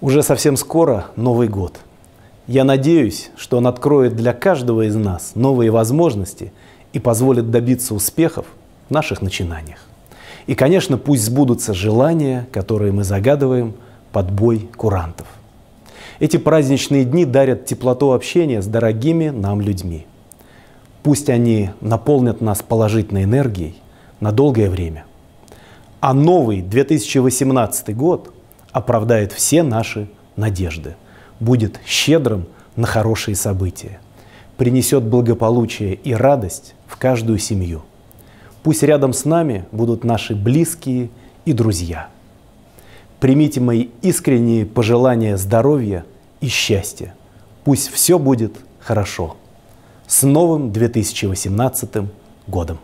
Уже совсем скоро Новый год. Я надеюсь, что он откроет для каждого из нас новые возможности и позволит добиться успехов в наших начинаниях. И, конечно, пусть сбудутся желания, которые мы загадываем под бой курантов. Эти праздничные дни дарят теплоту общения с дорогими нам людьми. Пусть они наполнят нас положительной энергией на долгое время. А новый 2018 год оправдает все наши надежды, будет щедрым на хорошие события, принесет благополучие и радость в каждую семью. Пусть рядом с нами будут наши близкие и друзья. Примите мои искренние пожелания здоровья и счастья. Пусть все будет хорошо. С новым 2018 годом!